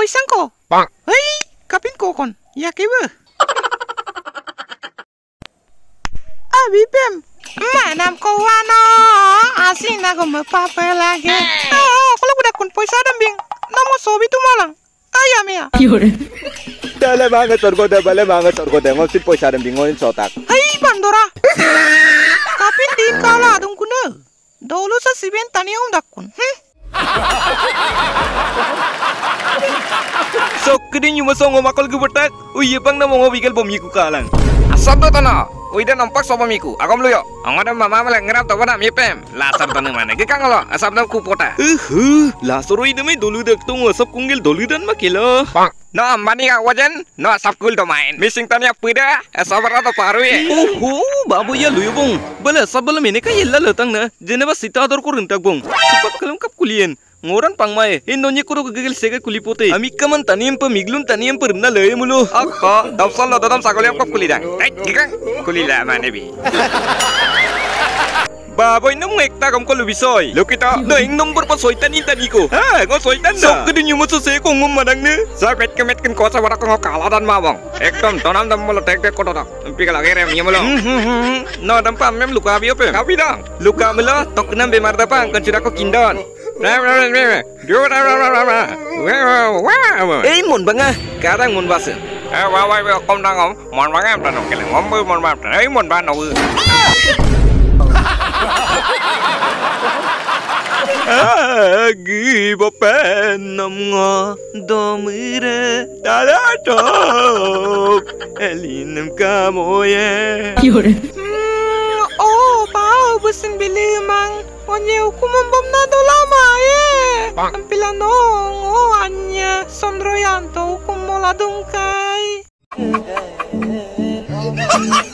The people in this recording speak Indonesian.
poisang ko. Hey, kapin ko kon. Ya kiba. Abi pem. Manam ko wano. Asin ako mapapa lagi. Oh, kalau udah kun poisa dambing. Namo sobi tu malang. Ayam ya. Dale mga sorgo de bale mga sorgo de ngom sin poisa dem bingon sotak. Hai bandora. Kapin din kala adung kuna. Dolo sa siben tani ang dakun. Hmm? Sok kini nyuma songo makol gu betak. Uye pang na mongo bigel bom yiku kalang. Asam tu tanah. Uida nampak sopa miku. Agam lu yo. Angada mama melek ngerap tu pada mipem. Lasar tanah mana? Gekang lo. Asam tu kupota. Uhu, la soro ide me dolu dak tong asap kungil dolu dan makelo. No ambani ka wajan. No asap kul tu main. Missing tanya pida. Asap berata paru ye. Oho, babu ya luyo bong. Bala sabala mene ka yella latang na. Jeneba sita ador ko rentak bong. Supak kalam kap kulien. ngoran pangmae indonya kuro gagel sega kulipote ami kaman taniem pa miglun taniem pa rinna leye mulo Ako, dapsal lo dadam sakol yang kop kulida. Eh, gekang. Kulila mana bi? Baboy nungik ta kam ko lubisoy. Lokita do ing nombor pa soitan intan iko. Ha, ngo soitan da. Sok kedin yumo sose ko ngum madang ne. Sa pet kemet ken ko sa wara ko kala dan mawang. Ekdom tonam dam molo tek tek ko tonam. Pi kala gere nyamolo. No dam pam mem luka bi ope. Kapi da. Luka melo tok nam bemar da pang kan sira ko kindon. Ê muốn băng à, cá đang muốn bắt Ê, bà bà bà, con đang ngóng, mòn băng em ta nồng cái là ngóng mươi mòn băng, ấy mòn băng nồng ư. Nam nga domire dalatok elinam kamoye. Hmm, oh, bau busin bilimang. Onye hukuman bom na dolama ye. Ampilanong, oh anya. Mola dungkay.